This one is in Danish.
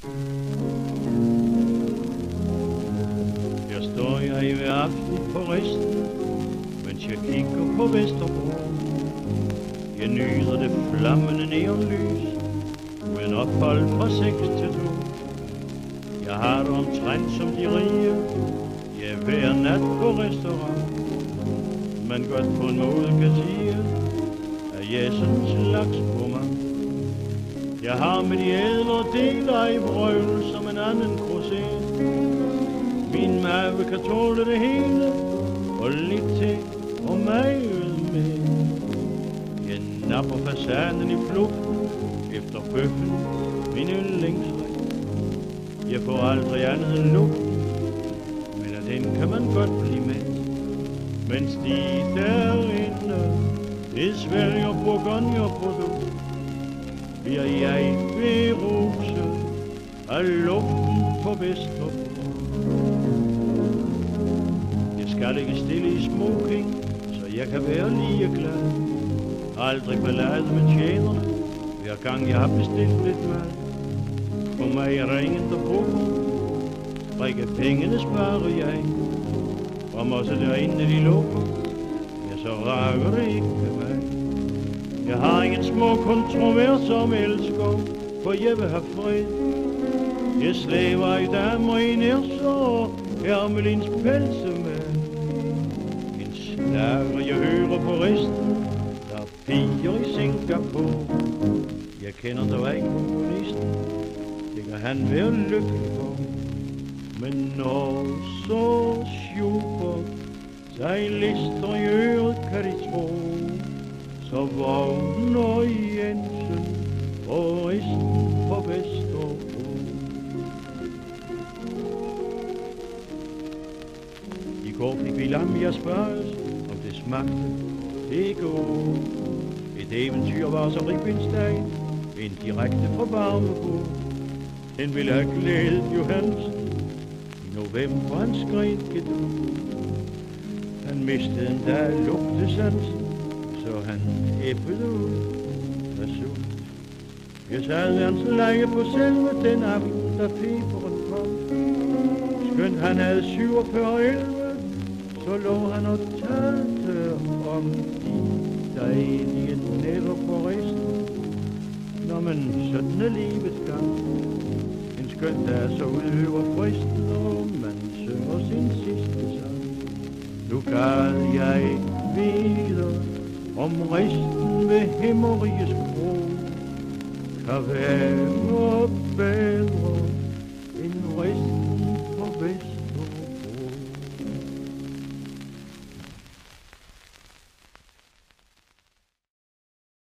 Her står jeg i hver aften på resten, mens jeg kigger på Vesterbro. Jeg nyder det flammende neonlys, men ophold fra 6 til 2. Jeg har det omtrent som de rige, jeg er hver nat på restaurant. Man godt på en måde kan sige, at jeg er sådan en slags roman. Jeg har med de ædre deler i brøvl som en anden krusæt. Min mave kan tåle det hele, og lidt til og mavet med. Jeg napper fasanen i flugt, efter bøffen, min yndlingsret. Jeg får aldrig andet end luft, men af den kan man godt blive med. Mens de derinde, det svælger bourgognerprodukt, bliver jeg beruset af luften på Vesterbro. Jeg skal ikke stille i smoking, så jeg kan være lige glad. Aldrig ballade med tjenerne, hver gang jeg har bestilt lidt mad. For mig er der ingen, der bruger. Drikke pengene sparer jeg. Og også derinde de lukker, ja, så rager det ikke mig. Jeg har ingen små kontroverser om elsker, for jeg vil have fred. Jeg slæver i damer i nærser og Hermelins pelse med. En slager, jeg hører på resten, der er piger i Singapore. Jeg kender dog ikke kommunisten, det kan han være lykkelig for. Men når så sjupert sig lister i øret, kan de tro, så vågner Jensen på risten på Vesterbro. I går fik vi lam, jeg spørges, om det smagte. Det går. Et eventyr var som ribbensteg, en direkte fra varmebord. Den ville have glædet Johansen. I november han skred gedu. Han mistede endda lugtesansen, så han æblet ud af sult. Jeg sad ved hans leje på selve den aften, da feberen kom. Skønt han havde 47 11, så lå han og talte om de dejlige nætter på resten. Når man sådan er livets gang. En skøn dag så udøver fristen, og man synger sin sidste sang. Nu kan jeg videre om resten ved himmeriges bro kan være